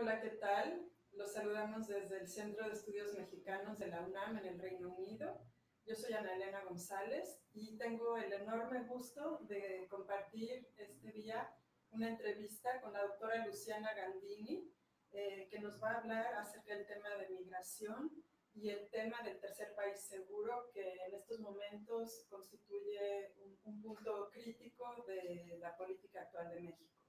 Hola, ¿qué tal? Los saludamos desde el Centro de Estudios Mexicanos de la UNAM en el Reino Unido. Yo soy Ana Elena González y tengo el enorme gusto de compartir este día una entrevista con la doctora Luciana Gandini, eh, que nos va a hablar acerca del tema de migración y el tema del tercer país seguro, que en estos momentos constituye un, punto crítico de la política actual de México.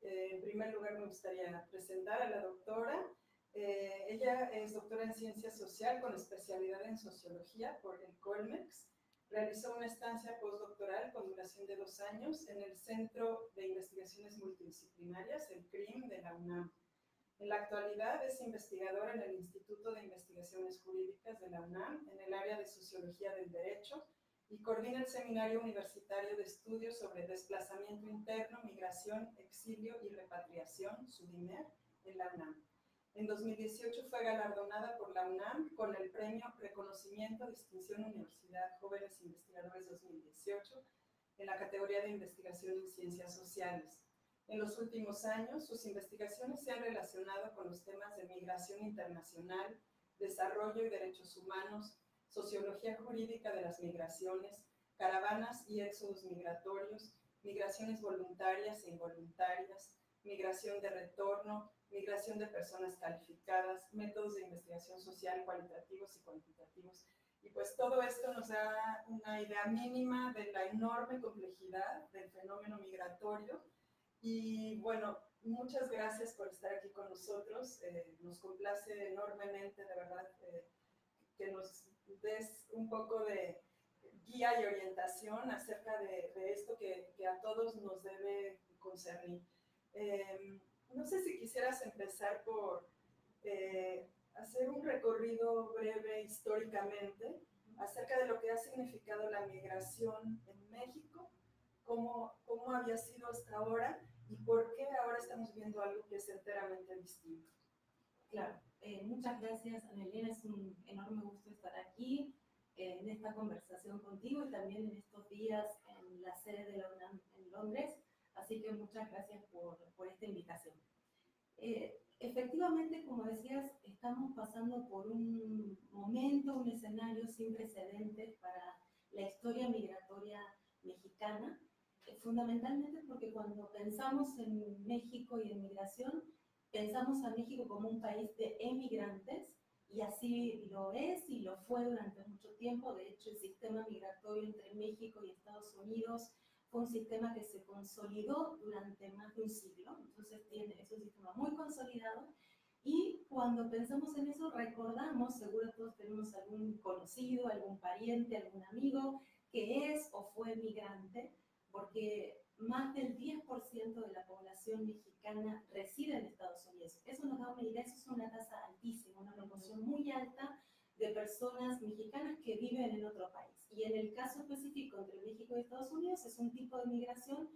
Eh, en primer lugar, me gustaría presentar a la doctora. Eh, ella es doctora en ciencia social con especialidad en sociología por el Colmex. Realizó una estancia postdoctoral con duración de dos años en el Centro de Investigaciones Multidisciplinarias, el CRIM de la UNAM. En la actualidad es investigadora en el Instituto de Investigaciones Jurídicas de la UNAM en el área de Sociología del Derecho y coordina el Seminario Universitario de Estudios sobre Desplazamiento Interno, Migración, Exilio y Repatriación, SUDIMER, en la UNAM. En 2018 fue galardonada por la UNAM con el premio Reconocimiento Distinción Universidad Jóvenes Investigadores 2018 en la categoría de Investigación en Ciencias Sociales. En los últimos años, sus investigaciones se han relacionado con los temas de migración internacional, desarrollo y derechos humanos, sociología jurídica de las migraciones, caravanas y éxodos migratorios, migraciones voluntarias e involuntarias, migración de retorno, migración de personas calificadas, métodos de investigación social cualitativos y cuantitativos. Y pues todo esto nos da una idea mínima de la enorme complejidad del fenómeno migratorio y bueno, muchas gracias por estar aquí con nosotros. Eh, nos complace enormemente, de verdad, eh, que nos des un poco de guía y orientación acerca de, esto que, a todos nos debe concernir. Em, no sé si quisieras empezar por eh, hacer un recorrido breve históricamente acerca de lo que ha significado la migración en México cómo, cómo había sido hasta ahora y por qué ahora estamos viendo algo que es enteramente distinto. Claro, eh, muchas gracias, Anelina. Es un enorme gusto estar aquí eh, en esta conversación contigo y también en estos días en la sede de la UNAM en Londres. Así que muchas gracias por, por esta invitación. Eh, efectivamente, como decías, estamos pasando por un momento, un escenario sin precedentes para la historia migratoria mexicana fundamentalmente porque cuando pensamos en México y en migración, pensamos a México como un país de emigrantes, y así lo es y lo fue durante mucho tiempo. De hecho, el sistema migratorio entre México y Estados Unidos fue un sistema que se consolidó durante más de un siglo, entonces tiene, es un sistema muy consolidado. Y cuando pensamos en eso, recordamos, seguro todos tenemos algún conocido, algún pariente, algún amigo que es o fue migrante, porque más del 10% de la población mexicana reside en Estados Unidos. Eso nos da una idea, eso es una tasa altísima, una proporción muy alta de personas mexicanas que viven en otro país. Y en el caso específico entre México y Estados Unidos es un tipo de migración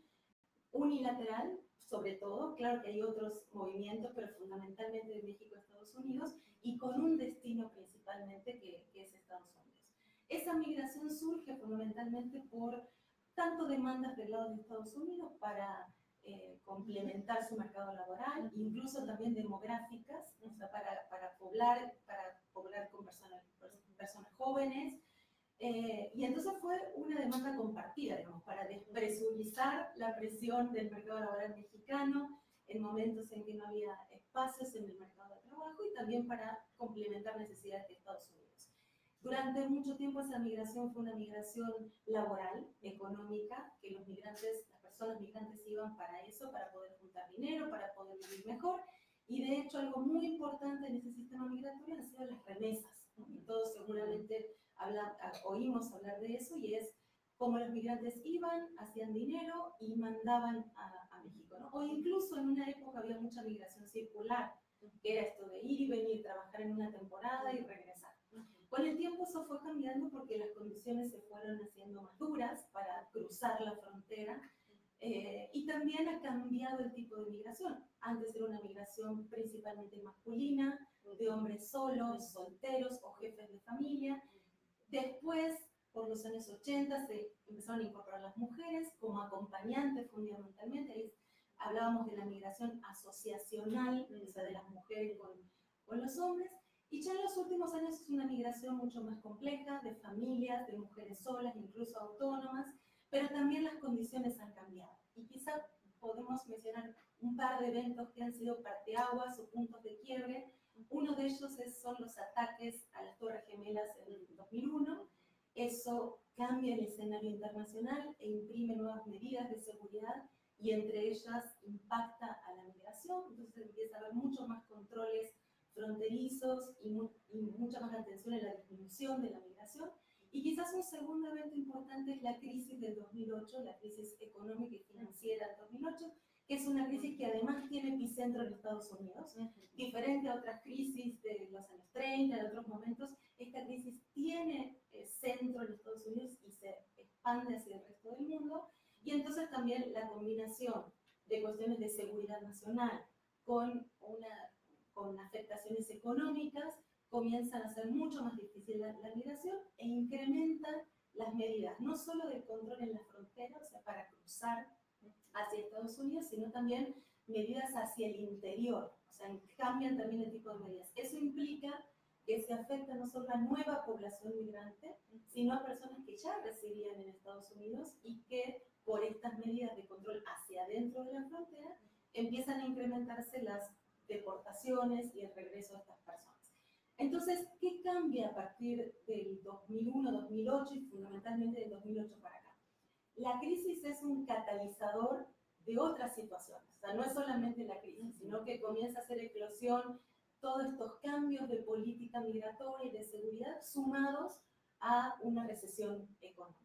unilateral, sobre todo, claro que hay otros movimientos, pero fundamentalmente de México a Estados Unidos, y con un destino principalmente que, que es Estados Unidos. Esa migración surge fundamentalmente por tanto demandas del lado de Estados Unidos para eh, complementar su mercado laboral, incluso también demográficas, o sea, para, para, poblar, para poblar con personas, personas jóvenes. Eh, y entonces fue una demanda compartida, digamos, para despresurizar la presión del mercado laboral mexicano en momentos en que no había espacios en el mercado de trabajo y también para complementar necesidades de Estados Unidos. Durante mucho tiempo esa migración fue una migración laboral, económica, que los migrantes, las personas migrantes iban para eso, para poder juntar dinero, para poder vivir mejor. Y de hecho algo muy importante en ese sistema migratorio han sido las remesas. Todos seguramente oímos hablar de eso y es cómo los migrantes iban, hacían dinero y mandaban a, México. ¿no? O incluso en una época había mucha migración circular que era esto de ir y venir, trabajar en una temporada y regresar. Con el tiempo eso fue cambiando porque las condiciones se fueron haciendo más duras para cruzar la frontera eh, y también ha cambiado el tipo de migración. Antes era una migración principalmente masculina, de hombres solos, solteros o jefes de familia. Después, por los años 80, se empezaron a incorporar las mujeres como acompañantes fundamentalmente hablábamos de la migración asociacional, o sea, de las mujeres con, con los hombres, y ya en los últimos años es una migración mucho más compleja, de familias, de mujeres solas, incluso autónomas, pero también las condiciones han cambiado. Y quizá podemos mencionar un par de eventos que han sido parteaguas o puntos de quiebre. Uno de ellos es, son los ataques a las Torres Gemelas en 2001. Eso cambia el escenario internacional e imprime nuevas medidas de seguridad y entre ellas impacta a la migración. Entonces empieza a haber muchos más controles fronterizos y, mucha más atención en la disminución de la migración. Y quizás un segundo evento importante es la crisis del 2008, la crisis económica y financiera del 2008, que es una crisis que además tiene epicentro en Estados Unidos, diferente a otras crisis de los años 30, de otros momentos, esta crisis tiene eh, centro en Estados Unidos y se expande hacia el resto del mundo, y entonces también la combinación de cuestiones de seguridad nacional con una con afectaciones económicas, comienzan a ser mucho más difícil la, migración e incrementan las medidas, no solo de control en la frontera, o sea, para cruzar hacia Estados Unidos, sino también medidas hacia el interior, o sea, cambian también el tipo de medidas. Eso implica que se afecta no solo a nueva población migrante, sino a personas que ya residían en Estados Unidos y que por estas medidas de control hacia adentro de la frontera empiezan a incrementarse las deportaciones y el regreso de estas personas. Entonces, ¿qué cambia a partir del 2001-2008 y fundamentalmente del 2008 para acá? La crisis es un catalizador de otras situaciones, o sea, no es solamente la crisis, sino que comienza a ser eclosión todos estos cambios de política migratoria y de seguridad sumados a una recesión económica.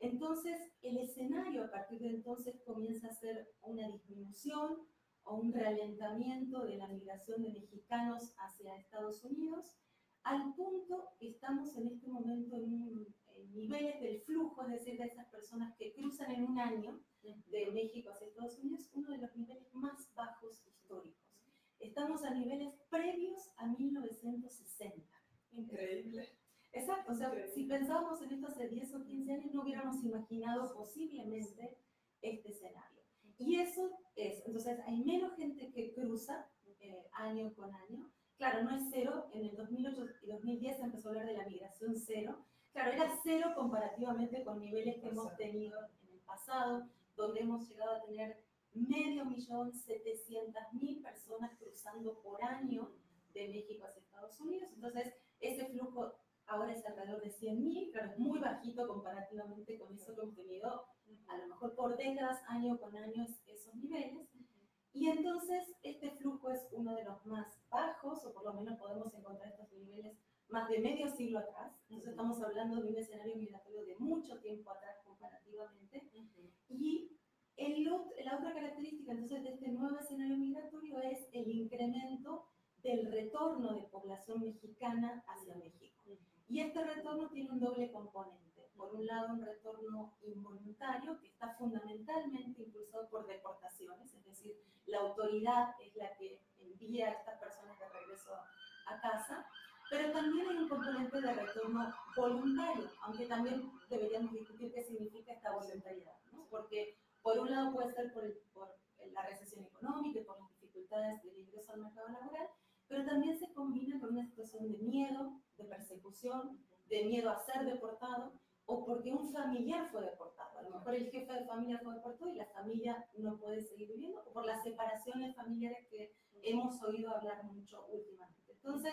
Entonces, el escenario a partir de entonces comienza a ser una disminución o un ralentamiento de la migración de mexicanos hacia Estados Unidos, al punto que estamos en este momento en, niveles del flujo, es decir, de esas personas que cruzan en un año de México hacia Estados Unidos, uno de los niveles más bajos históricos. Estamos a niveles previos a 1960. Increíble. Exacto, o sea, si pensábamos en esto hace 10 o 15 años, no hubiéramos imaginado posiblemente este escenario. Y eso es, entonces hay menos gente que cruza eh, año con año. Claro, no es cero, en el 2008 y 2010 se empezó a hablar de la migración cero. Claro, era cero comparativamente con niveles que hemos tenido en el pasado, donde hemos llegado a tener medio millón, setecientas mil personas cruzando por año de México hacia Estados Unidos. Entonces, ese flujo ahora es alrededor de 100.000, pero es muy bajito comparativamente con eso que hemos tenido a lo mejor por décadas, año con año, esos niveles. Y entonces este flujo es uno de los más bajos, o por lo menos podemos encontrar estos niveles más de medio siglo atrás. Entonces estamos hablando de un escenario migratorio de mucho tiempo atrás comparativamente. Y el, la otra característica entonces de este nuevo escenario migratorio es el incremento del retorno de población mexicana hacia México. Y este retorno tiene un doble componente por un lado, un retorno involuntario que está fundamentalmente impulsado por deportaciones, es decir, la autoridad es la que envía a estas personas de regreso a casa, pero también hay un componente de retorno voluntario, aunque también deberíamos discutir qué significa esta voluntariedad, ¿no? porque por un lado puede ser por, por la recesión económica y por las dificultades del ingreso al mercado laboral, pero también se combina con una situación de miedo, de persecución, de miedo a ser deportado, o porque un familiar fue deportado. A lo mejor el jefe de familia fue deportado y la familia no puede seguir viviendo, o por las separaciones familiares que hemos oído hablar mucho últimamente. Entonces,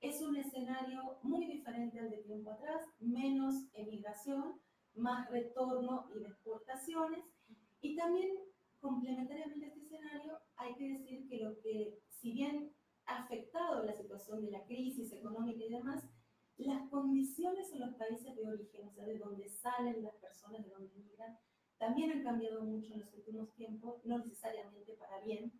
es un escenario muy diferente al de tiempo atrás, menos emigración, más retorno y deportaciones, y también complementariamente a este escenario, hay que decir que lo que, si bien ha afectado la situación de la crisis económica y demás, las condiciones en los países de origen, o sea, de donde salen las personas, de donde migran, también han cambiado mucho en los últimos tiempos, no necesariamente para bien,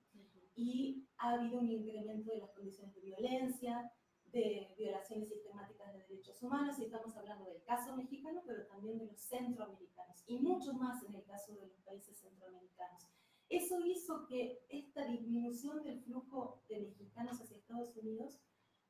y ha habido un incremento de las condiciones de violencia, de violaciones sistemáticas de derechos humanos, y estamos hablando del caso mexicano, pero también de los centroamericanos, y mucho más en el caso de los países centroamericanos. Eso hizo que esta disminución del flujo de mexicanos hacia Estados Unidos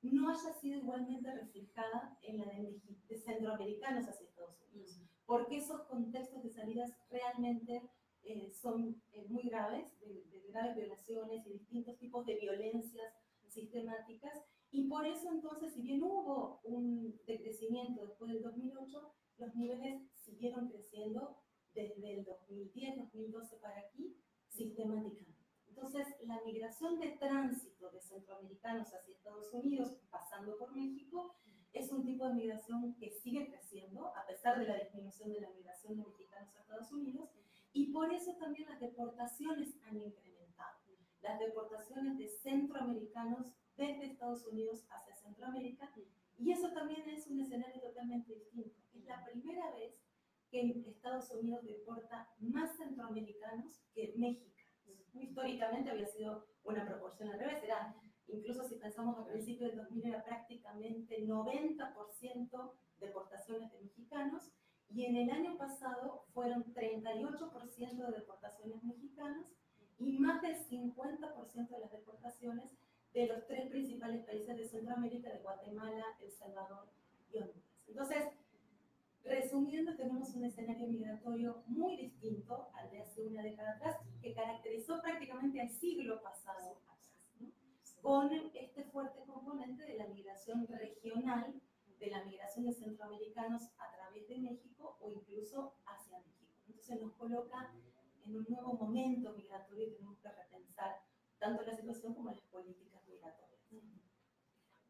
no haya sido igualmente reflejada en la de, centroamericanos hacia Estados Unidos, porque esos contextos de salidas realmente eh, son eh, muy graves, de, de, graves violaciones y distintos tipos de violencias sistemáticas. Y por eso entonces, si bien hubo un decrecimiento después del 2008, los niveles siguieron creciendo desde el 2010, 2012 para aquí, sistemáticamente. Entonces, la migración de tránsito de centroamericanos hacia Estados Unidos, pasando por México, es un tipo de migración que sigue creciendo, a pesar de la disminución de la migración de mexicanos a Estados Unidos, y por eso también las deportaciones han incrementado. Las deportaciones de centroamericanos desde Estados Unidos hacia Centroamérica, y eso también es un escenario totalmente distinto. Es la primera vez que Estados Unidos deporta más centroamericanos que México. Había sido una proporción al revés, era, incluso si pensamos a principios del 2000, era prácticamente 90% deportaciones de mexicanos, y en el año pasado fueron 38% de deportaciones mexicanas y más del 50% de las deportaciones de los tres principales países de Centroamérica, de Guatemala, El Salvador y Honduras. Entonces, Resumiendo, tenemos un escenario migratorio muy distinto al de hace una década atrás, que caracterizó prácticamente al siglo pasado con este fuerte componente de regional, de la migración de centroamericanos a través de México o incluso hacia México. Entonces nos coloca en un nuevo momento migratorio y tenemos que repensar tanto la situación como las políticas migratorias.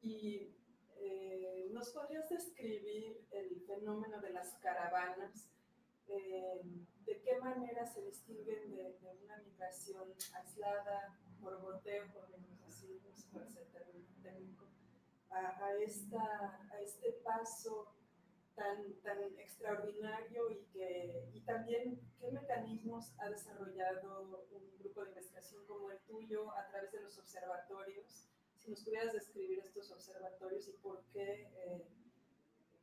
Y eh, ¿nos podrías describir el fenómeno de las caravanas? Eh, ¿De qué manera se distinguen de, una migración aislada, por boteo, por así, no sé cuál ser técnico, a, a, esta, a este paso tan, tan extraordinario y, que, y también qué mecanismos ha desarrollado un grupo de investigación como el tuyo a través de los observatorios si nos pudieras describir estos observatorios y por qué, eh,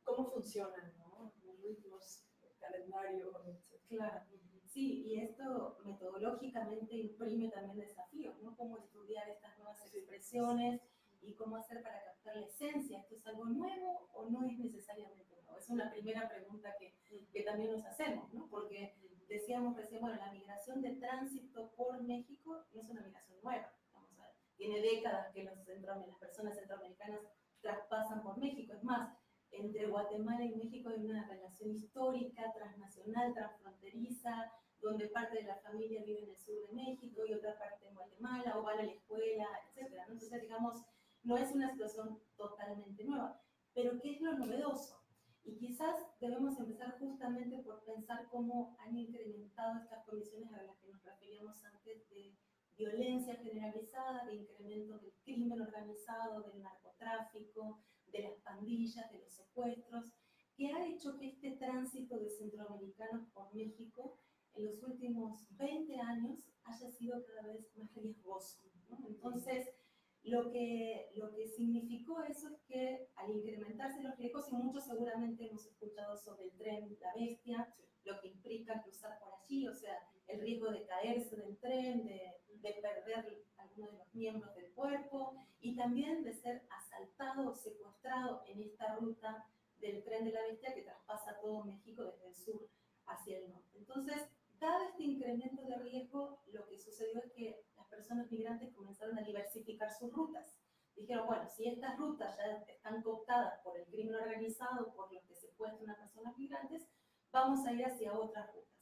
cómo funcionan, ¿no? Los ritmos, el calendario, etc. Claro. Sí, y esto metodológicamente imprime también desafíos, ¿no? Cómo estudiar estas nuevas expresiones y cómo hacer para captar la esencia. ¿Esto es algo nuevo o no es necesariamente nuevo? Es una primera pregunta que, que también nos hacemos, ¿no? Porque decíamos recién, bueno, la migración de tránsito por México no es una migración nueva tiene décadas que los las personas centroamericanas traspasan por México. Es más, entre Guatemala y México hay una relación histórica, transnacional, transfronteriza, donde parte de la familia vive en el sur de México y otra parte en Guatemala, o van a la escuela, etc. Entonces, digamos, no es una situación totalmente nueva. Pero, ¿qué es lo novedoso? Y quizás debemos empezar justamente por pensar cómo han incrementado estas condiciones a las que nos referíamos antes de violencia generalizada, de incremento del crimen organizado, del narcotráfico, de las pandillas, de los secuestros, que ha hecho que este tránsito de centroamericanos por México en los últimos 20 años haya sido cada vez más riesgoso. Entonces, lo que, lo que significó eso es que al incrementarse los riesgos, y muchos seguramente hemos escuchado sobre el tren La Bestia, lo que implica cruzar por allí, o sea, el riesgo de caerse del tren, de de perder alguno de los miembros del cuerpo y también de ser asaltado o secuestrado en esta ruta del tren de la bestia que traspasa todo México desde el sur hacia el norte. Entonces, dado este incremento de riesgo, lo que sucedió es que personas migrantes comenzaron a diversificar sus rutas. Dijeron, bueno, si estas rutas ya están cooptadas por el crimen organizado, por los que secuestran a personas migrantes, vamos a ir hacia otras rutas.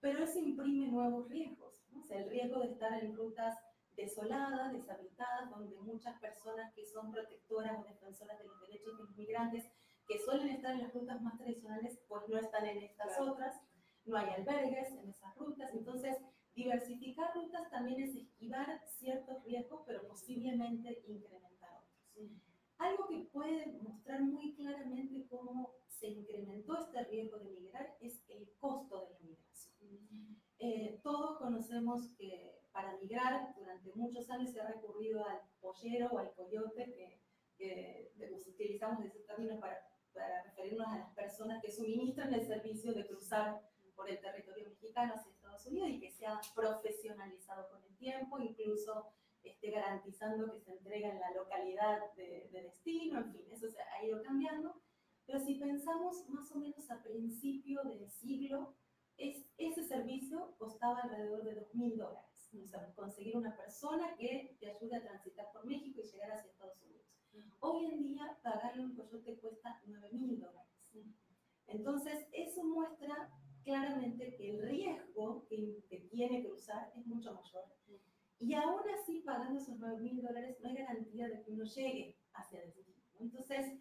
Pero eso imprime nuevos riesgos el riesgo de estar en rutas desoladas, deshabitadas, donde muchas personas que son protectoras o defensoras de los derechos de los migrantes, que suelen estar en las rutas más tradicionales, pues no están en estas otras, no hay albergues en esas rutas, entonces diversificar rutas también es esquivar ciertos riesgos, pero posiblemente incrementar otros. Algo que puede mostrar muy claramente cómo se incrementó este riesgo de migrar es el costo de la migración. Eh, todos conocemos que para migrar durante muchos años se ha recurrido al pollero o al coyote, que, utilizamos ese término para, para, referirnos a las personas que suministran el servicio de cruzar por el territorio mexicano Estados Unidos y que se ha profesionalizado con el tiempo, incluso este, garantizando que se entrega en la localidad de, de destino, en fin, eso se ha ido cambiando. Pero si pensamos más o menos a principio del siglo, es, ese servicio costaba alrededor de 2.000 dólares. O sea, conseguir una persona que te ayude a transitar por México y llegar hacia Estados Unidos. Hoy en día, pagarle un coyote cuesta 9.000 dólares. Entonces, eso muestra claramente que el riesgo que, que tiene cruzar es mucho mayor. Y aún así, pagando esos 9.000 dólares, no hay garantía de que uno llegue hacia el destino. Entonces,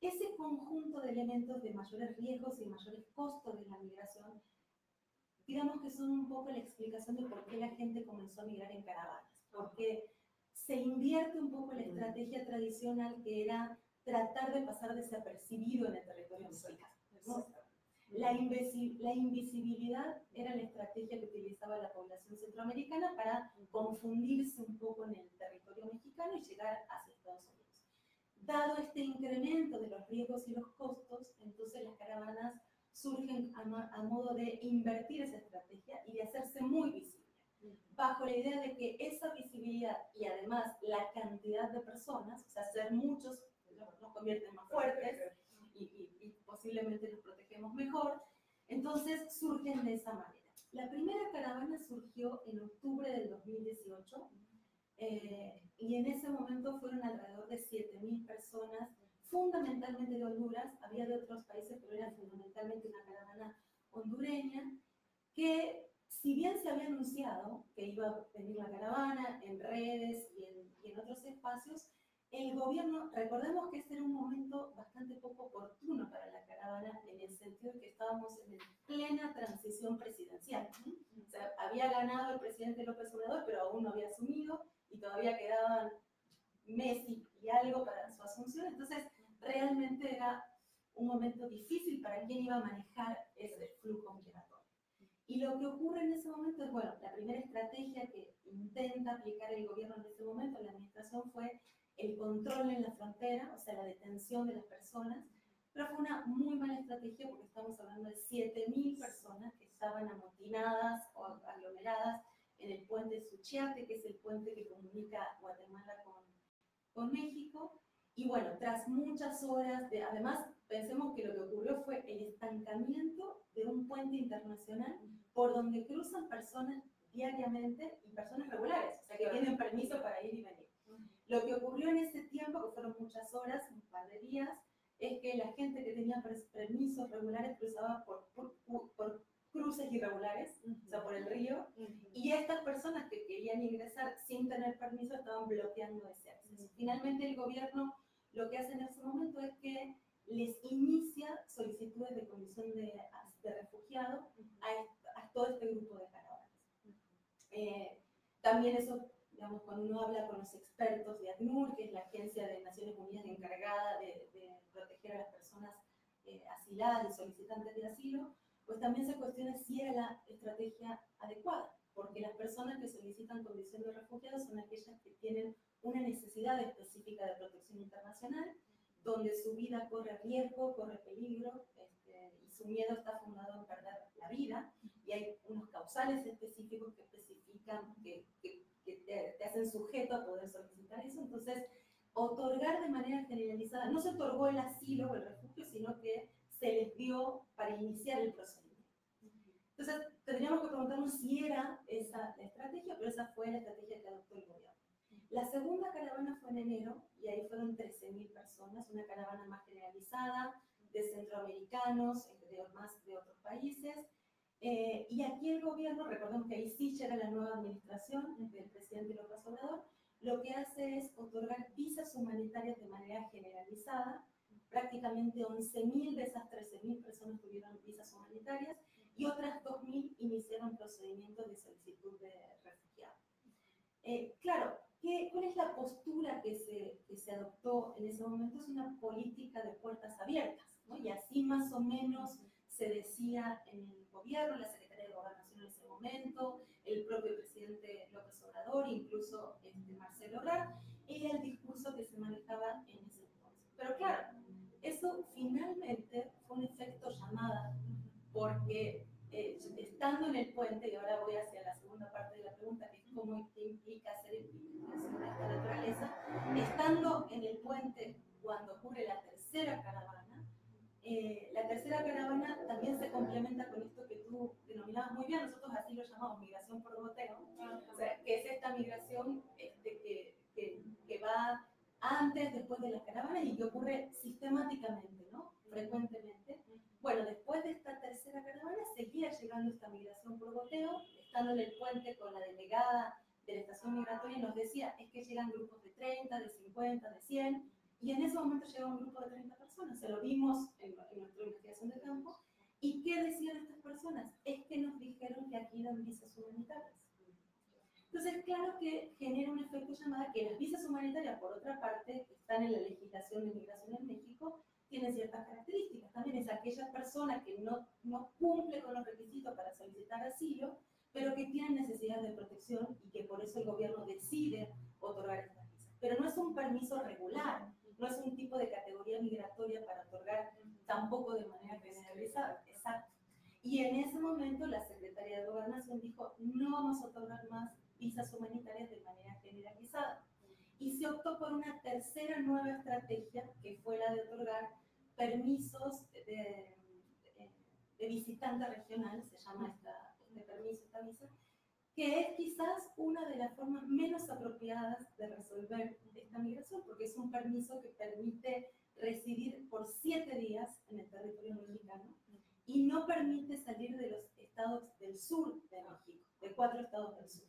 ese conjunto de elementos de mayores riesgos y mayores costos de la migración, digamos que son un poco la explicación de por qué la gente comenzó a migrar en caravanas. Porque se invierte un poco la estrategia tradicional que era tratar de pasar desapercibido en el territorio mexicano. La, la, invisibilidad era la estrategia que utilizaba la población centroamericana para confundirse un poco en el territorio mexicano y llegar hacia Estados Unidos. Dado este incremento de los riesgos y los costos, entonces las caravanas surgen a, modo de invertir esa estrategia y de hacerse muy visible, bajo la idea de que esa visibilidad y además la cantidad de personas, o sea, ser muchos, nos convierten más fuertes y, y posiblemente nos protegemos mejor, entonces surgen de esa manera. La primera caravana surgió en octubre del 2018 eh, y en ese momento fueron alrededor de 7.000 personas, fundamentalmente de Honduras, había de otros países, pero era fundamentalmente una caravana hondureña, que si bien se había anunciado que iba a venir la caravana en redes y en, y en otros espacios, el gobierno, recordemos que este era un momento bastante poco oportuno para la caravana en el sentido de que estábamos en plena transición presidencial. O sea, había ganado el presidente López Obrador, pero aún no había asumido y todavía quedaban meses y algo para su asunción. Entonces, realmente era un momento difícil para quien iba a manejar ese flujo migratorio. Y lo que ocurre en ese momento es, bueno, la primera estrategia que intenta aplicar el gobierno en ese momento, la administración, fue el control en la frontera, o sea, la detención de las personas, pero fue una muy mala estrategia porque estamos hablando de 7.000 personas que estaban amotinadas o aglomeradas en el puente Suchiate, que es el puente que comunica Guatemala con, con México. Y bueno, tras muchas horas de, además, pensemos que lo que ocurrió fue el estancamiento de un puente internacional por donde cruzan personas diariamente y personas regulares, o sea, que tienen permiso para ir y venir. Lo que ocurrió en ese tiempo, que fueron muchas horas, un par de días, es que la gente que tenía permisos regulares cruzaba por, por, por cruces irregulares, o sea, por el río, y estas personas que querían ingresar sin tener permiso estaban bloqueando ese acceso. Finalmente el gobierno lo que hace en ese momento es que les inicia solicitudes de condición de, de refugiado a, a, todo este grupo de caravanas. Eh, también eso, digamos, cuando uno habla con los expertos de ACNUR, que es la agencia de Naciones Unidas encargada de, proteger a las personas eh, asiladas y solicitantes de asilo, pues también se cuestiona si era la estrategia adecuada, porque las personas que solicitan condición de refugiados son aquellas que tienen una necesidad específica de protección internacional, donde su vida corre riesgo, corre peligro, este, y su miedo está fundado en perder la vida, y hay unos causales específicos que especifican, que, te, te, hacen sujeto a poder solicitar eso. Entonces, otorgar de manera generalizada, no se otorgó el asilo o el refugio, sino que se les dio para iniciar el procedimiento. Entonces, tendríamos que preguntarnos si era esa la estrategia, pero esa fue la estrategia que adoptó el gobierno. La segunda caravana fue en enero y ahí fueron 13.000 personas, una caravana más generalizada de centroamericanos, de más de otros países. Eh, y aquí el gobierno, recordemos que ahí sí llega la nueva administración del presidente López Obrador, lo que hace es otorgar visas humanitarias de manera generalizada prácticamente 11.000 de esas 13.000 personas tuvieron visas humanitarias y otras 2.000 iniciaron procedimientos de solicitud de refugiado. Eh, claro, ¿qué, ¿cuál es la postura que se, que se adoptó en ese momento? Es una política de puertas abiertas, ¿no? y así más o menos se decía en el gobierno, la Secretaría de Gobernación en ese momento, el propio presidente López Obrador, incluso este Marcelo Ebrard, era el discurso que se manejaba en ese entonces. Pero claro, eso finalmente fue un efecto llamada, porque eh, estando en el puente, y ahora voy hacia la segunda parte de la pregunta, que es cómo implica hacer investigación de esta naturaleza, estando en el puente cuando ocurre la tercera caravana, eh, la tercera caravana también se complementa con esto nosotros así lo llamamos migración por goteo, o sea, que es esta migración este, que, que, que, va antes, después de las caravanas y que ocurre sistemáticamente, ¿no? Frecuentemente. Bueno, después de esta tercera caravana seguía llegando esta migración por goteo, estando en el puente con la delegada de la estación migratoria nos decía, es que llegan grupos de 30, de 50, de 100, y en ese momento llega un grupo de 30 personas, se lo vimos en, en nuestra investigación de campo, ¿Y qué decían estas personas? Es que nos dijeron que aquí dan visas humanitarias. Entonces, claro que genera un efecto llamada que las visas humanitarias, por otra parte, están en la legislación de migración en México, tienen ciertas características. También es aquella persona que no, no cumple con los requisitos para solicitar asilo, pero que tiene necesidad de protección y que por eso el gobierno decide otorgar estas visas. Pero no es un permiso regular, no es un tipo de categoría migratoria para otorgar tampoco de manera generalizada. Exacto. Y en ese momento la Secretaría de Gobernación dijo, no vamos a otorgar más visas humanitarias de manera generalizada. Y se optó por una tercera nueva estrategia, que fue la de otorgar permisos de, de, visitante regional, se llama esta, este permiso, esta visa, que es quizás una de las formas menos apropiadas de resolver esta migración, porque es un permiso que permite residir por siete días en el territorio mexicano y no permite salir de los estados del sur de México, de cuatro estados del sur.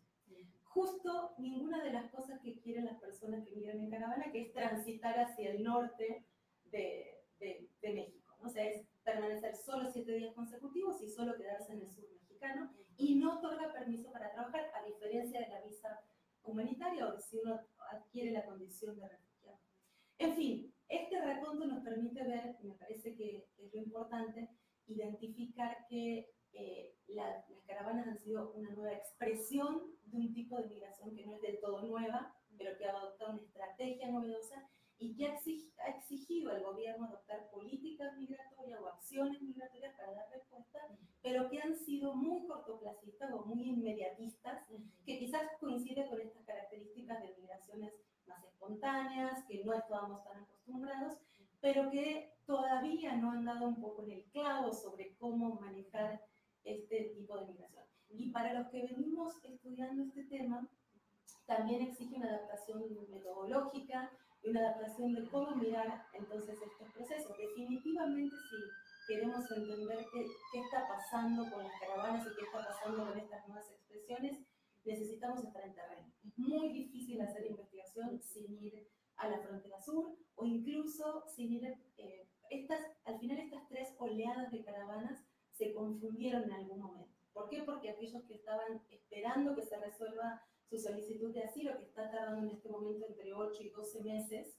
Justo ninguna de las cosas que quieren las personas que migran en caravana, que es transitar hacia el norte de, de, de México. ¿no? O sea, es permanecer solo siete días consecutivos y solo quedarse en el sur mexicano y no otorga permiso para trabajar, a diferencia de la visa humanitaria o si uno adquiere la condición de refugiado. En fin, este reconto nos permite ver, me parece que es lo importante, identificar que eh, las caravanas han sido una nueva expresión de un tipo de migración que no es del todo nueva, pero que ha adoptado una estrategia novedosa y que ha, exigido al gobierno adoptar políticas migratorias o acciones migratorias para dar respuesta, pero que han sido muy cortoplacistas o muy inmediatistas, que quizás coincide con estas características de migraciones más espontáneas, que no estábamos tan acostumbrados, pero que todavía no han dado un poco en el clavo sobre cómo manejar este tipo de migración. Y para los que venimos estudiando este tema, también exige una adaptación metodológica y una adaptación de cómo mirar entonces estos procesos. Definitivamente si queremos entender qué, qué está pasando con las caravanas y qué está pasando con estas nuevas expresiones, necesitamos estar en terreno. Es muy difícil hacer investigación sin ir a la frontera sur o incluso sin ir, eh, estas, al final estas tres oleadas de caravanas se confundieron en algún momento. ¿Por qué? Porque aquellos que estaban esperando que se resuelva su solicitud de asilo, que está tardando en este momento entre 8 y 12 meses,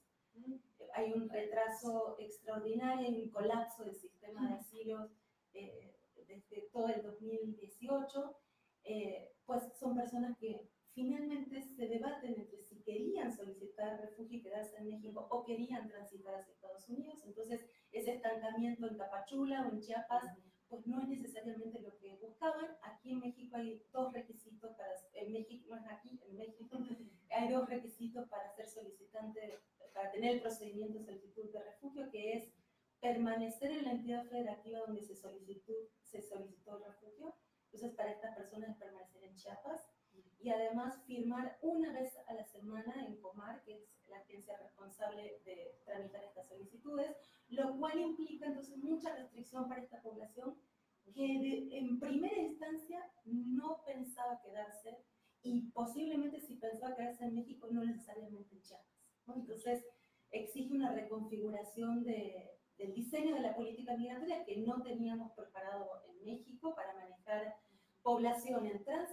hay un retraso extraordinario, hay un colapso del sistema de asilos eh, desde todo el 2018, eh, pues son personas que finalmente se debaten entre si querían solicitar refugio y quedarse en México o querían transitar hacia Estados Unidos. Entonces, ese estancamiento en Tapachula o en Chiapas, pues no es necesariamente lo que buscaban. Aquí en México hay dos requisitos para, en México, no es aquí, en México, hay dos requisitos para ser solicitante, para tener el procedimiento de solicitud de refugio, que es permanecer en la entidad federativa donde se solicitó, se solicitó el refugio. Entonces, para estas personas es permanecer en Chiapas y además firmar una vez a la semana en Comar, que es la agencia responsable de tramitar estas solicitudes, lo cual implica entonces mucha restricción para esta población que en primera instancia no pensaba quedarse y posiblemente si pensaba quedarse en México no necesariamente en Chiapas. Entonces exige una reconfiguración de, del diseño de la política migratoria que no teníamos preparado en México para manejar población en tránsito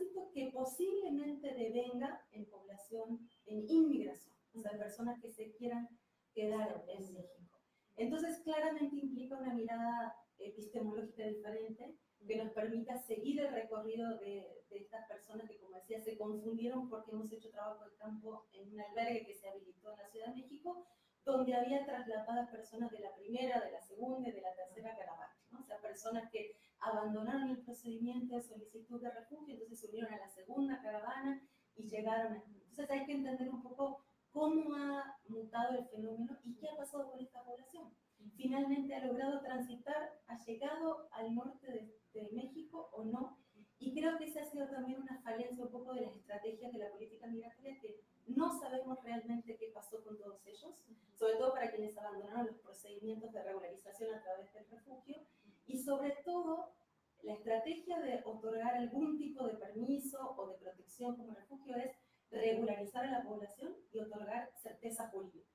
posiblemente devenga en población en inmigración, o sea, personas que se quieran quedar en México. Entonces, claramente implica una mirada epistemológica diferente que nos permita seguir el recorrido de, de, estas personas que, como decía, se confundieron porque hemos hecho trabajo de campo en un albergue que se habilitó en la Ciudad de México, donde había trasladadas personas de la primera, de la segunda y de la tercera caravana, ¿no? o sea, personas que abandonaron el procedimiento de solicitud de refugio, entonces se unieron a la segunda caravana y llegaron a... Entonces hay que entender un poco cómo ha mutado el fenómeno y qué ha pasado con esta población. Finalmente ha logrado transitar, ha llegado al norte de, de México o no. Y creo que esa ha sido también una falencia un poco de las estrategias de la política migratoria que no sabemos realmente qué pasó con todos ellos, sobre todo para quienes abandonaron los procedimientos de regularización a través del refugio y sobre todo la estrategia de otorgar algún tipo de permiso o de protección como refugio es regularizar a la población y otorgar certeza jurídica.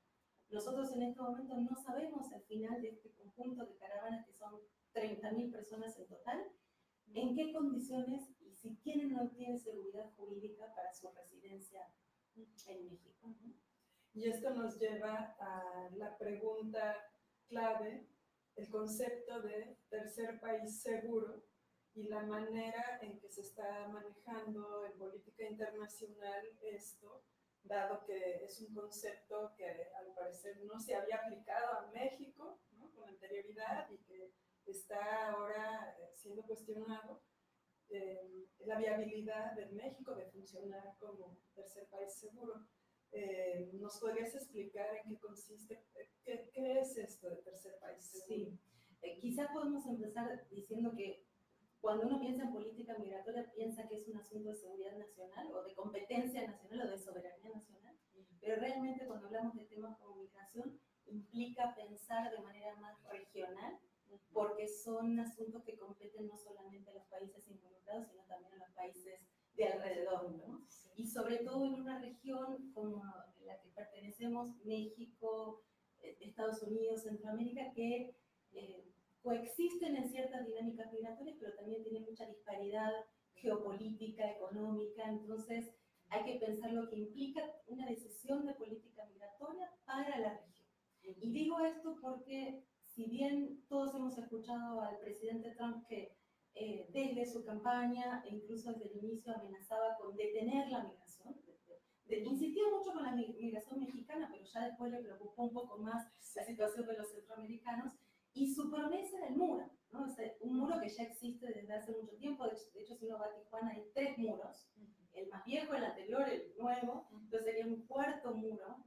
Nosotros en este momento no sabemos al final de este conjunto de caravanas, que son 30.000 personas en total, en qué condiciones y si tienen o no tienen seguridad jurídica para su residencia en México. Y esto nos lleva a la pregunta clave, el concepto de tercer país seguro y la manera en que se está manejando en política internacional esto dado que es un concepto que al parecer no se había aplicado a México con anterioridad y que está ahora eh, siendo cuestionado eh, la viabilidad de México de funcionar como tercer país seguro. Eh, ¿Nos podrías explicar en qué consiste, qué, qué, es esto de tercer país seguro? Sí, quizá podemos empezar diciendo que cuando uno piensa en política migratoria, piensa que es un asunto de seguridad nacional o de competencia nacional o de soberanía nacional, pero realmente cuando hablamos de temas como migración, implica pensar de manera más regional, porque son asuntos que competen no solamente a los países involucrados, sino también a los países de alrededor, ¿no? Y sobre todo en una región como la que pertenecemos, México, eh, Estados Unidos, Centroamérica, que eh, coexisten en ciertas dinámicas migratorias, pero también tienen mucha disparidad geopolítica, económica, entonces hay que pensar lo que implica una decisión de política migratoria para la región. Y digo esto porque si bien todos hemos escuchado al presidente Trump que eh, desde su campaña e incluso desde el inicio amenazaba con detener la migración, insistía mucho con la migración mexicana, pero ya después le preocupó un poco más la situación de los centroamericanos, y su promesa era el muro, ¿no? un muro que ya existe desde hace mucho tiempo. De hecho, si uno va a Tijuana hay tres muros. El más viejo, el anterior, el nuevo. Entonces sería un cuarto muro,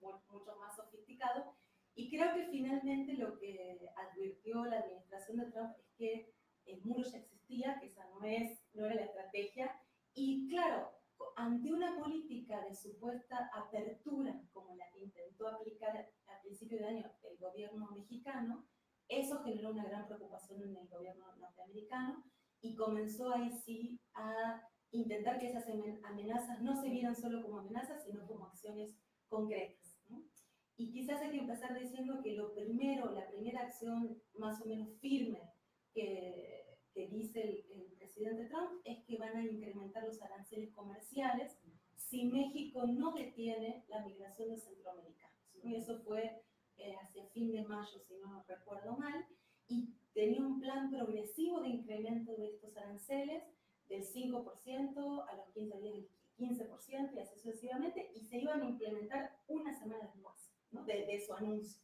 mucho más sofisticado. Y creo que finalmente lo que advirtió la administración de Trump es que el muro ya existía, que esa no, es, no era la estrategia. Y claro, ante una política de supuesta apertura, como la que intentó aplicar a principio de año el gobierno mexicano, eso generó una gran preocupación en el gobierno norteamericano y comenzó ahí sí a intentar que esas amenazas no se vieran solo como amenazas, sino como acciones concretas. Y quizás hay que empezar diciendo que lo primero, la primera acción más o menos firme que, que dice el, el, presidente Trump es que van a incrementar los aranceles comerciales si México no detiene la migración de centroamericanos. Y eso fue eh, hacia fin de mayo, si no recuerdo mal, y tenía un plan progresivo de incremento de estos aranceles del 5% a los 15 días del 15% y así sucesivamente, y se iban a implementar una semana después ¿no? de, de, su anuncio.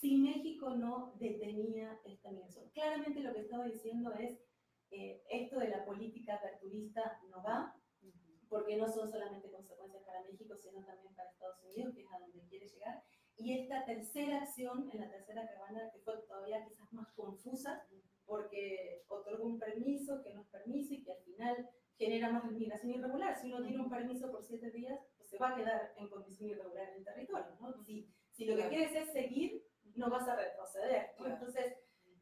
Si México no detenía esta migración. Claramente lo que estaba diciendo es, eh, esto de la política aperturista no va, porque no son solamente consecuencias para México, sino también para Estados Unidos, que es a donde quiere llegar. Y esta tercera acción, en la tercera caravana, que fue todavía quizás más confusa, porque otorga un permiso que no es permiso y que al final genera más migración irregular. Si uno tiene un permiso por siete días, pues se va a quedar en condición irregular en el territorio. ¿no? Si, si lo que quieres es seguir, no vas a retroceder. Entonces,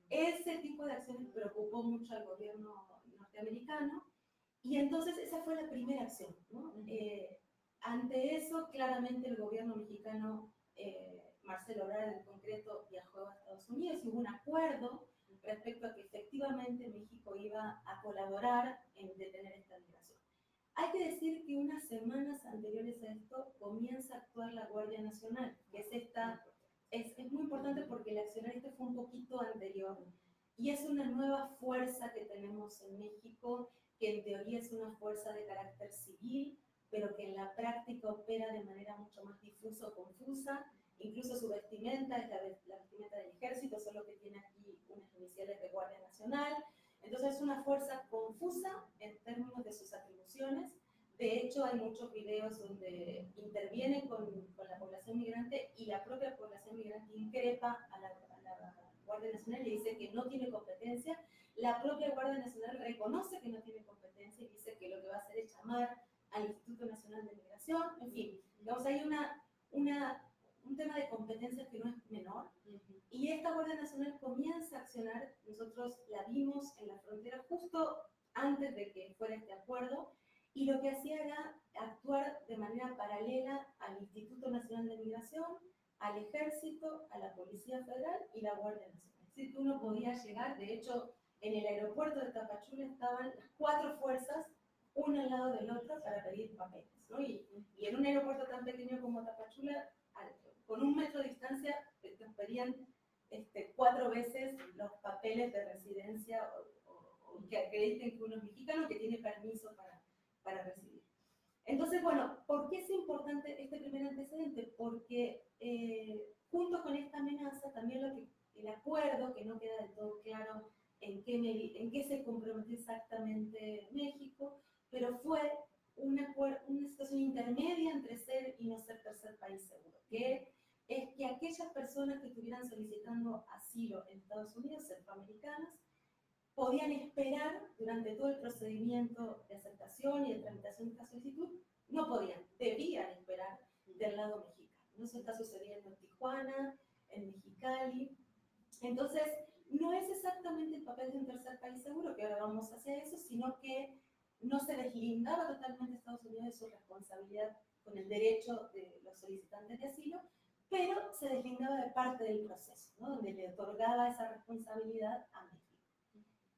ese tipo de acciones preocupó mucho al gobierno norteamericano y entonces esa fue la primera acción. ¿no? Eh, ante eso, claramente el gobierno mexicano eh, Marcelo Ebrard en concreto viajó a Estados Unidos y hubo un acuerdo respecto a que efectivamente México iba a colaborar en detener esta migración. Hay que decir que unas semanas anteriores a esto comienza a actuar la Guardia Nacional, que es esta, es, es muy importante porque el accionar este fue un poquito anterior y es una nueva fuerza que tenemos en México, que en teoría es una fuerza de carácter civil, pero que en la práctica opera de manera mucho más difusa o confusa. Incluso su vestimenta es la, vestimenta del ejército, solo que tiene aquí unas iniciales de Guardia Nacional. Entonces es una fuerza confusa en términos de sus atribuciones. De hecho, hay muchos videos donde interviene con, con la población migrante y la propia población migrante increpa a la, a la Guardia Nacional y dice que no tiene competencia. La propia Guardia Nacional reconoce que no tiene competencia y dice que lo que va a hacer es llamar al Instituto Nacional de Migración, en fin, Digamos, hay una, una, un tema de competencias que no es menor. Y esta Guardia Nacional comienza a accionar, nosotros la vimos en la frontera justo antes de que fuera este acuerdo y lo que hacía era actuar de manera paralela al Instituto Nacional de Migración, al Ejército, a la Policía Federal y la Guardia Nacional. Es decir, uno podía llegar, de hecho, en el aeropuerto de Tapachula estaban las cuatro fuerzas, una al lado del otro, para pedir papeles. ¿no? Y, y, en un aeropuerto tan pequeño como Tapachula, con un metro de distancia, te pedían este, cuatro veces los papeles de residencia o, o, que acrediten que uno es mexicano, que tiene permiso para, para residir. Entonces, bueno, ¿por qué es importante este primer antecedente? Porque eh, junto con esta amenaza, también lo que, el acuerdo, que no queda del todo claro en qué, en qué se comprometió exactamente México, pero fue una, una situación intermedia entre ser y no ser tercer país seguro, que es que aquellas personas que estuvieran solicitando asilo en Estados Unidos, centroamericanas, podían esperar durante todo el procedimiento de aceptación y de tramitación de esta solicitud, no podían, debían esperar del lado mexicano. Eso está sucediendo en Tijuana, en Mexicali. Entonces, no es exactamente el papel de un tercer país seguro, que ahora vamos hacia eso, sino que no se deslindaba totalmente Estados Unidos de su responsabilidad con el derecho de los solicitantes de asilo, pero se deslindaba de parte del proceso, donde le otorgaba esa responsabilidad a México.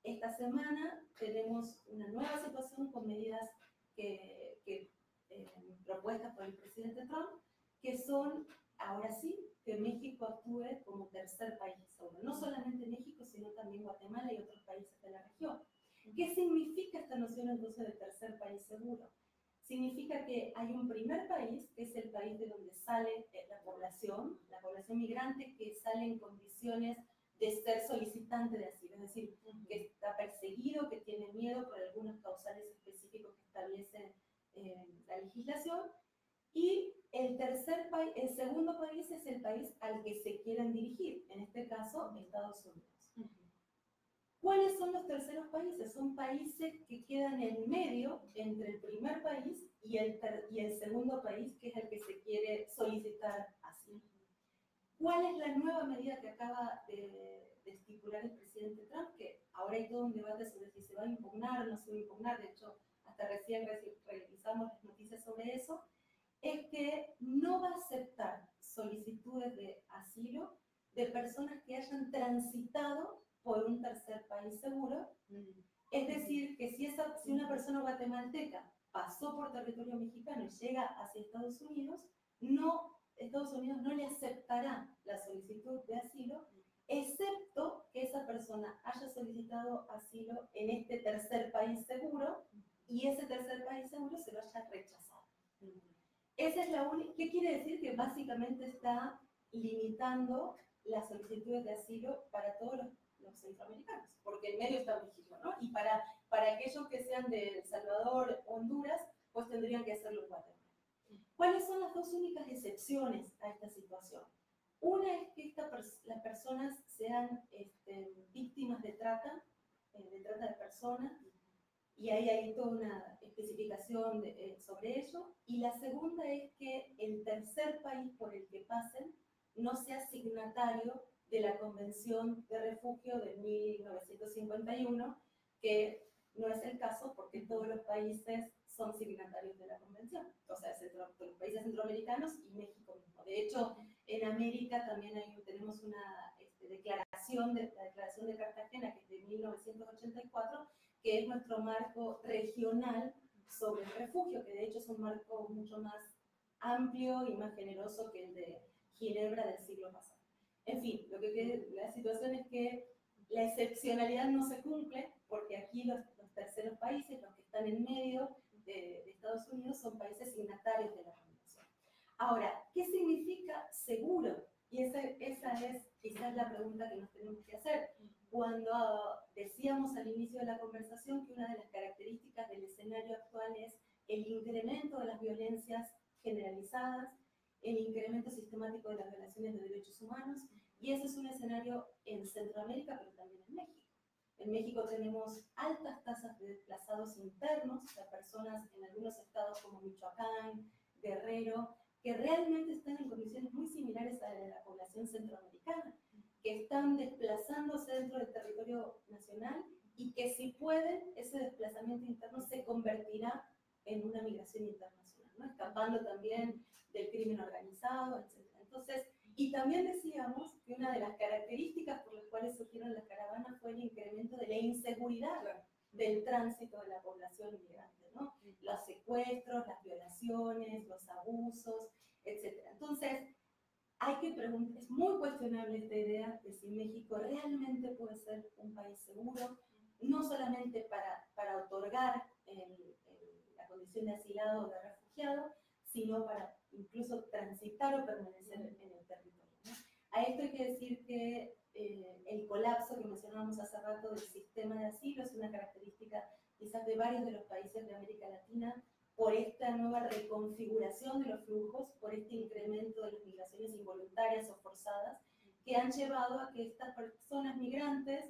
Esta semana tenemos una nueva situación con medidas que, que eh, propuestas por el presidente Trump, que son, ahora sí, que México actúe como tercer país seguro. No solamente México, sino también Guatemala y otros países de la región. ¿Qué significa esta noción entonces de tercer país seguro? Significa que hay un primer país, que es el país de donde sale eh, la población, la población migrante que sale en condiciones de ser solicitante de asilo, es decir, que está perseguido, que tiene miedo por algunos causales específicos que establece eh, la legislación. Y el tercer país, el segundo país es el país al que se quieren dirigir, en este caso Estados Unidos. ¿Cuáles son los terceros países? Son países que quedan en medio entre el primer país y el, y el segundo país, que es el que se quiere solicitar. ¿Cuál es la nueva medida que acaba de, estipular el presidente Trump? Que ahora hay todo un debate sobre si se va a impugnar o no se va a impugnar. De hecho, hasta recién revisamos las noticias sobre eso. Es que no va a aceptar solicitudes de asilo de personas que hayan transitado por un tercer país seguro. Es decir, que si, esa, si una persona guatemalteca pasó por territorio mexicano y llega hacia Estados Unidos, no Estados Unidos no le aceptará la solicitud de asilo, excepto que esa persona haya solicitado asilo en este tercer país seguro y ese tercer país seguro se lo haya rechazado. Esa es la única. ¿Qué quiere decir? Que básicamente está limitando las solicitudes de asilo para todos los, centroamericanos, porque en medio está México, ¿no? Y para, para aquellos que sean de El Salvador, Honduras, pues tendrían que hacerlo en Guatemala. ¿Cuáles son las dos únicas excepciones a esta situación? Una es que las personas sean este, víctimas de trata, eh, de trata de personas, y ahí hay toda una especificación eh, sobre ello. Y la segunda es que el tercer país por el que pasen no sea signatario de la Convención de Refugio de 1951, que no es el caso porque todos los países son signatarios de la convención, o sea, los países centroamericanos y México mismo. De hecho, en América también hay, tenemos una este, declaración, de, la Declaración de Cartagena, que es de 1984, que es nuestro marco regional sobre el refugio, que de hecho es un marco mucho más amplio y más generoso que el de Ginebra del siglo pasado. En fin, lo que, la situación es que la excepcionalidad no se cumple porque aquí los terceros países, los que están en medio, de, Estados Unidos son países signatarios de la convención. Ahora, ¿qué significa seguro? Y esa, esa es quizás la pregunta que nos tenemos que hacer. Cuando decíamos al inicio de la conversación que una de las características del escenario actual es el incremento de las violencias generalizadas, el incremento sistemático de las violaciones de derechos humanos, y ese es un escenario en Centroamérica, pero también en México. En México tenemos altas tasas de desplazados internos, de personas en algunos estados como Michoacán, Guerrero, que realmente están en condiciones muy similares a la población centroamericana, que están desplazándose dentro del territorio nacional y que si pueden, ese desplazamiento interno se convertirá en una migración internacional, ¿no? escapando también del crimen organizado, etc. Entonces, y también decíamos que una de las características por las cuales surgieron las caravanas fue el incremento de la inseguridad del tránsito de la población migrante, ¿no? Los secuestros, las violaciones, los abusos, etc. Entonces, hay que preguntar, es muy cuestionable esta idea de si México realmente puede ser un país seguro, no solamente para, para otorgar la condición de asilado o de refugiado, sino para incluso transitar o permanecer en el territorio. A esto hay que decir que eh, el colapso que mencionábamos hace rato del sistema de asilo es una característica quizás de varios de los países de América Latina por esta nueva reconfiguración de los flujos, por este incremento de las migraciones involuntarias o forzadas, que han llevado a que estas personas migrantes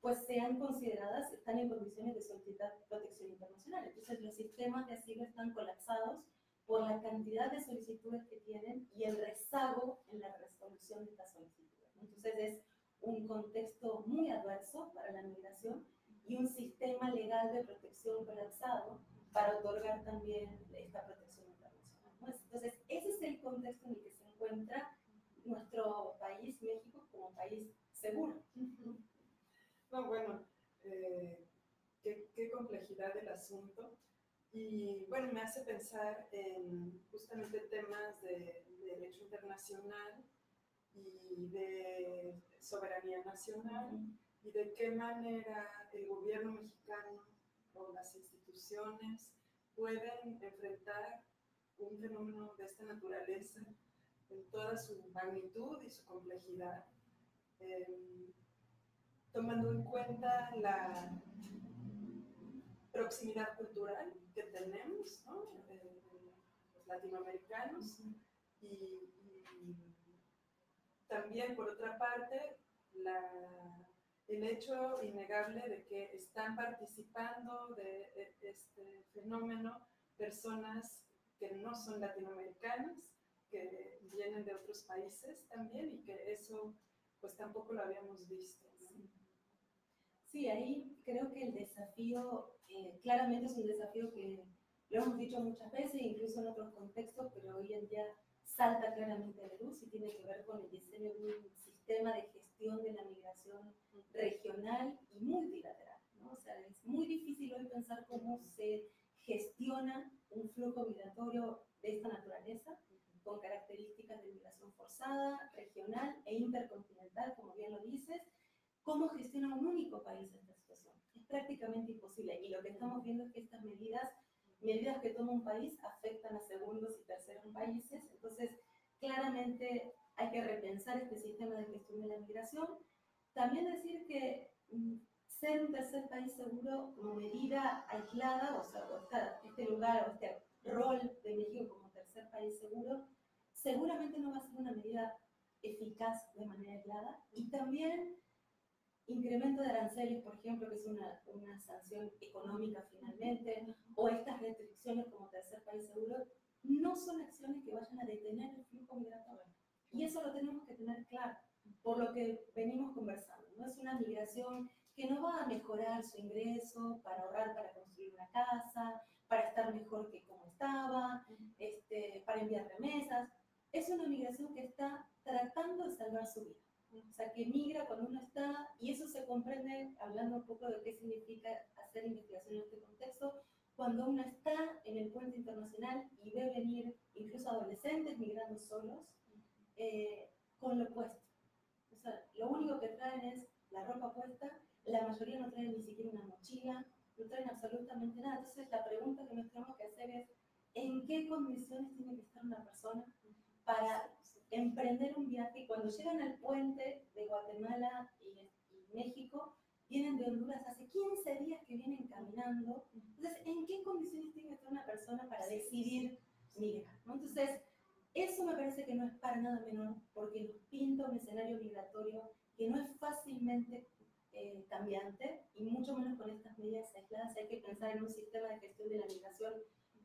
pues sean consideradas, están en condiciones de solicitar protección internacional. Entonces los sistemas de asilo están colapsados por la cantidad de solicitudes que tienen y el rezago en la resolución de estas solicitudes. Entonces es un contexto muy adverso para la migración y un sistema legal de protección colapsado para otorgar también esta protección internacional. Entonces, ese es el contexto en el que se encuentra nuestro país, México, como país seguro. No, bueno, eh, qué, qué, complejidad del asunto. Y bueno, me hace pensar en justamente temas de, de derecho internacional y de soberanía nacional y de qué manera el gobierno mexicano o las instituciones pueden enfrentar un fenómeno de esta naturaleza en toda su magnitud y su complejidad, em, tomando en cuenta la proximidad cultural que tenemos, ¿no? Eh, los latinoamericanos, y también, por otra parte, el hecho innegable de que están participando de, este fenómeno personas que no son latinoamericanas, que vienen de otros países también y que eso pues tampoco lo habíamos visto. Sí, ahí creo que el desafío eh, claramente es un desafío que lo hemos dicho muchas veces, incluso en otros contextos, pero hoy en día salta claramente a la luz y tiene que ver con el diseño de un sistema de gestión de la migración regional y multilateral. O sea, es muy difícil hoy pensar cómo se gestiona un flujo migratorio de esta naturaleza, con características de migración forzada, regional e intercontinental, como bien lo dices. ¿Cómo gestiona un único país esta situación? Es prácticamente imposible. Y lo que estamos viendo es que estas medidas medidas que toma un país afectan a segundos y terceros países. Entonces, claramente hay que repensar este sistema de gestión de la migración. También decir que mm, ser un tercer país seguro como medida aislada, o sea, este lugar o este rol de México como tercer país seguro, seguramente no va a ser una medida eficaz de manera aislada. Y también incremento de aranceles, por ejemplo, que es una, una sanción económica finalmente, o estas restricciones como tercer país seguro, no son acciones que vayan a detener el flujo migratorio. Y eso lo tenemos que tener claro, por lo que venimos conversando. No es una migración que no va a mejorar su ingreso para ahorrar para construir una casa, para estar mejor que como estaba, este, para enviar remesas. Es una migración que está tratando de salvar su vida o sea, que migra cuando uno está, y eso se comprende hablando un poco de qué significa hacer investigación en este contexto, cuando uno está en el puente internacional y ve venir incluso adolescentes migrando solos, eh, con lo puesto. O sea, lo único que traen es la ropa puesta, la mayoría no traen ni siquiera una mochila, no traen absolutamente nada. Entonces la pregunta que nos tenemos que hacer es, ¿en qué condiciones tiene que estar una persona para emprender un viaje y cuando llegan al puente de Guatemala y, México, vienen de Honduras hace 15 días que vienen caminando. Entonces, ¿en qué condiciones tiene que estar una persona para decidir migrar? Entonces, eso me parece que no es para nada menor porque nos pinta un escenario migratorio que no es fácilmente eh, cambiante y mucho menos con estas medidas aisladas. Hay que pensar en un sistema de gestión de la migración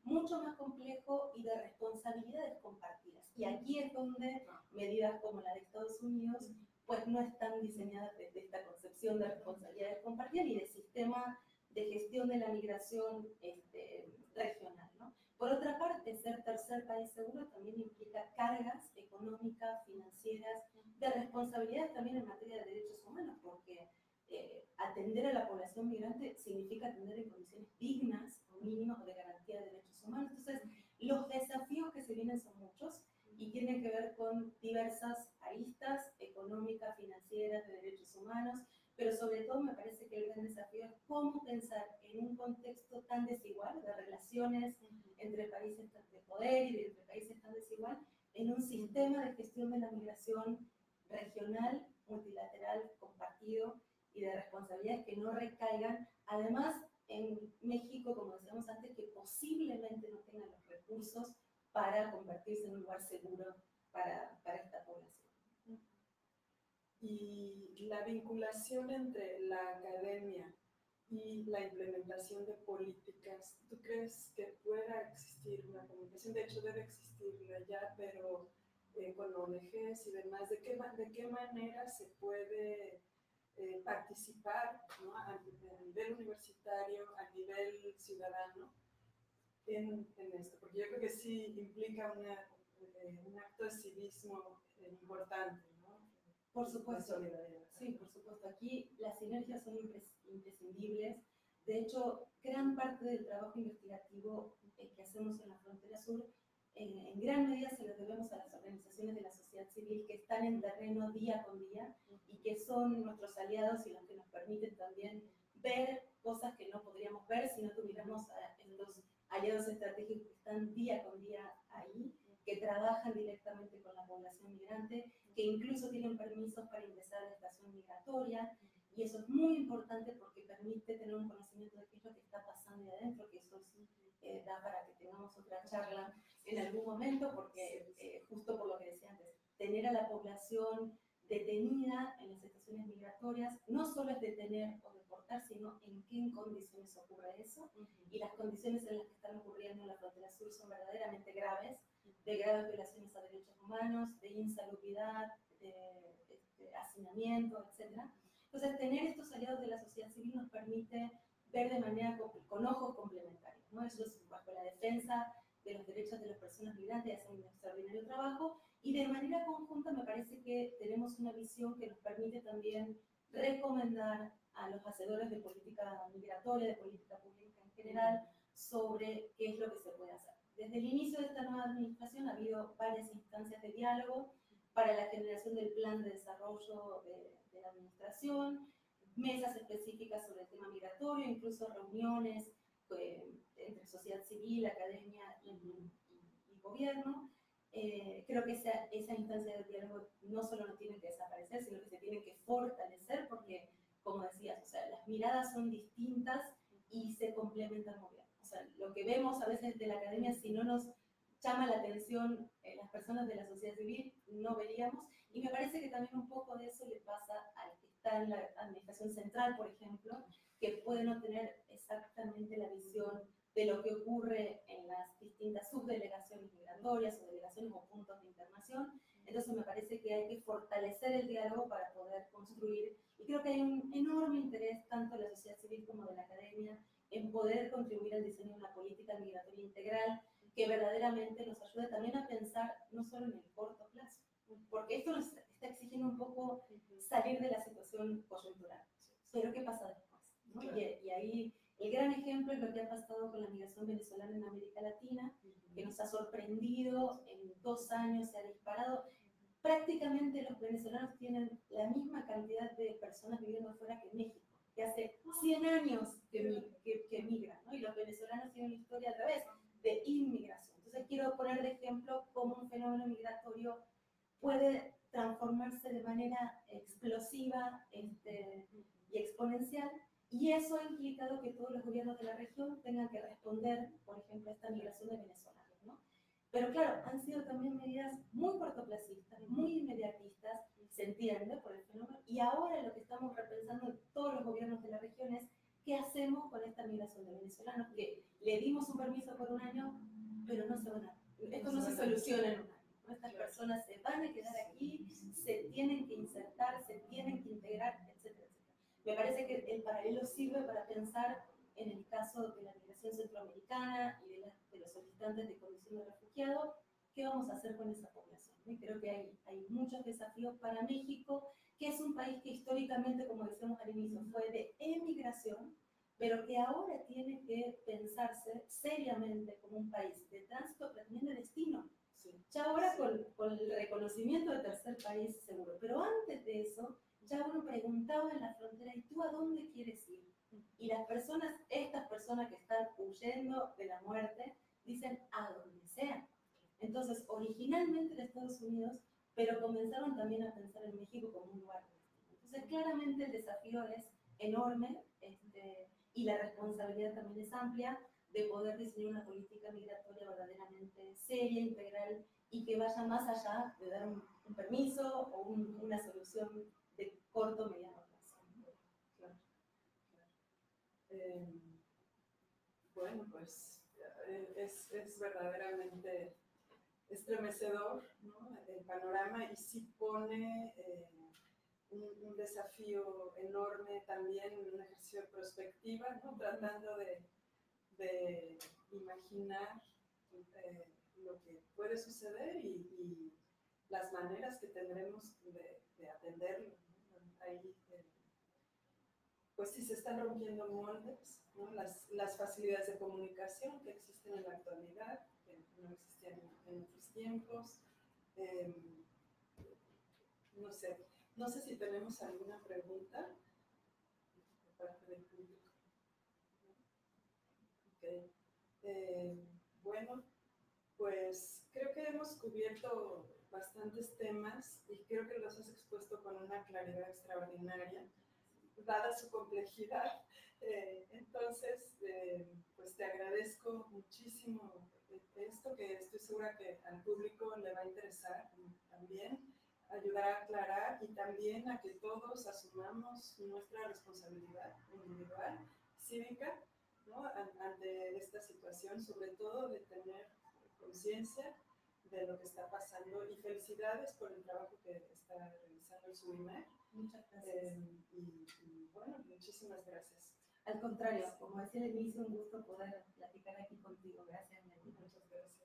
mucho más complejo y de responsabilidades compartidas. Y aquí es donde medidas como la de Estados Unidos pues no están diseñadas desde esta concepción de responsabilidades compartidas y de sistema de gestión de la migración este, regional. ¿no? Por otra parte, ser tercer país seguro también implica cargas económicas, financieras, de responsabilidades también en materia de derechos humanos, porque eh, atender a la población migrante significa atender en condiciones dignas o mínimas de garantía de derechos Entonces, los desafíos que se vienen son muchos y tienen que ver con diversas aristas económicas, financieras, de derechos humanos, pero sobre todo me parece que el gran desafío es cómo pensar en un contexto tan desigual de relaciones entre países de poder y entre países tan desigual, en un sistema de gestión de la migración regional, multilateral, compartido y de responsabilidades que no recaigan, además en México, como decíamos antes, que posiblemente no tengan los recursos para convertirse en un lugar seguro para, para esta población. Y la vinculación entre la academia y la implementación de políticas, ¿tú crees que pueda existir una comunicación? De hecho, debe existir ya, pero eh, con ¿de qué, de qué manera se puede eh, participar a, nivel universitario, a nivel ciudadano en, en, esto? Porque yo creo que sí implica una, eh, un acto de civismo importante. Por supuesto, sí, por supuesto. Aquí las sinergias son imprescindibles. De hecho, gran parte del trabajo investigativo eh, que hacemos en la frontera sur, eh, en gran medida se lo debemos a las organizaciones de la sociedad civil que están en terreno día con día y que son nuestros aliados y los que nos permiten también ver cosas que no podríamos ver si no tuviéramos a los aliados estratégicos que están día con día ahí que trabajan directamente con la población migrante, que incluso tienen permisos para ingresar a la estación migratoria. Y eso es muy importante porque permite tener un conocimiento de qué es lo que está pasando ahí adentro, que eso eh, da para que tengamos otra charla en algún momento, porque eh, justo por lo que decía antes, tener a la población detenida en las estaciones migratorias no solo es detener o deportar, sino en qué condiciones ocurre eso. Y las condiciones en las que están ocurriendo en la frontera sur son verdaderamente graves de graves violaciones a derechos humanos, de insalubridad, de, hacinamiento, etc. Entonces, tener estos aliados de la sociedad civil nos permite ver de manera con, ojos complementarios. ¿no? Eso es bajo la defensa de los derechos de las personas migrantes, hacen un extraordinario trabajo y de manera conjunta me parece que tenemos una visión que nos permite también recomendar a los hacedores de política migratoria, de política pública en general, sobre qué es lo que se puede hacer. Desde el inicio de esta nueva administración ha habido varias instancias de diálogo para la generación del plan de desarrollo de, la administración, mesas específicas sobre el tema migratorio, incluso reuniones eh, entre sociedad civil, academia y, gobierno. Eh, creo que esa, esa instancia de diálogo no solo no tiene que desaparecer, sino que se tiene que fortalecer porque, como decías, o sea, las miradas son distintas y se complementan muy bien sea, lo que vemos a veces de la academia, si no nos llama la atención eh, las personas de la sociedad civil, no veríamos. Y me parece que también un poco de eso le pasa al que está en la administración central, por ejemplo, que puede no tener exactamente la visión de lo que ocurre en las distintas subdelegaciones migratorias o delegaciones o puntos de internación. Entonces me parece que hay que fortalecer el diálogo para poder construir, y creo que hay un enorme interés tanto de la sociedad civil como de la academia en poder contribuir al diseño de una política migratoria integral que verdaderamente nos ayude también a pensar no solo en el corto plazo, porque esto nos está exigiendo un poco salir de la situación coyuntural. Pero ¿qué pasa después? Y, y, ahí el gran ejemplo es lo que ha pasado con la migración venezolana en América Latina, que nos ha sorprendido, en dos años se ha disparado. Prácticamente los venezolanos tienen la misma cantidad de personas viviendo afuera que México que hace 100 años que, que, que migran, ¿no? y los venezolanos tienen una historia a través de inmigración. Entonces quiero poner de ejemplo cómo un fenómeno migratorio puede transformarse de manera explosiva este, y exponencial, y eso ha implicado que todos los gobiernos de la región tengan que responder, por ejemplo, a esta migración de venezolanos. ¿no? Pero claro, han sido también medidas muy cortoplacistas, muy inmediatistas, se entiende por el fenómeno, y ahora lo que estamos repensando en todos los gobiernos de la región es qué hacemos con esta migración de venezolanos, que le dimos un permiso por un año, pero no se van a, esto no se soluciona en un año. Estas personas se van a quedar aquí, se tienen que insertar, se tienen que integrar, me parece que el paralelo sirve para pensar en el caso de la migración centroamericana y de, de los solicitantes de condición de refugiado, ¿qué vamos a hacer con esa población? Y creo que hay, hay muchos desafíos para México, que es un país que históricamente, como decíamos al inicio, fue de emigración, pero que ahora tiene que pensarse seriamente como un país de tránsito, pero también de destino. Ya ahora con, con, el reconocimiento de tercer país seguro, pero antes de eso, ya uno preguntaba en la frontera, ¿y tú a dónde quieres ir? Y las personas, estas personas que están huyendo de la muerte, dicen a donde sea. Entonces, originalmente en Estados Unidos, pero comenzaron también a pensar en México como un lugar. Entonces, claramente el desafío es enorme este, y la responsabilidad también es amplia de poder diseñar una política migratoria verdaderamente seria, integral y que vaya más allá de dar un, un permiso o un, una solución de corto mediano plazo. Claro, claro. Eh, bueno, pues eh, es, es verdaderamente estremecedor ¿no? el panorama y sí pone eh, un, un, desafío enorme también, un ejercicio de perspectiva, ¿no? tratando de, de imaginar eh, lo que puede suceder y, y, las maneras que tendremos de, de atenderlo. Ahí, pues sí se están rompiendo moldes, ¿no? las, las facilidades de comunicación que existen en la actualidad, que no existían en otros tiempos. Eh, no sé, no sé si tenemos alguna pregunta de parte del público. Okay. Eh, bueno, pues creo que hemos cubierto bastantes temas y creo que los has expuesto con una claridad extraordinaria, dada su complejidad. Eh, entonces, eh, pues te agradezco muchísimo esto, que estoy segura que al público le va a interesar también, ayudar a aclarar y también a que todos asumamos nuestra responsabilidad individual, cívica, ¿no? ante esta situación, sobre todo de tener conciencia de lo que está pasando y felicidades por el trabajo que está realizando el SUIMER. Muchas gracias. Eh, y, y, bueno, muchísimas gracias. Al contrario, como decía al inicio, un gusto poder platicar aquí contigo. Gracias, Muchas gracias.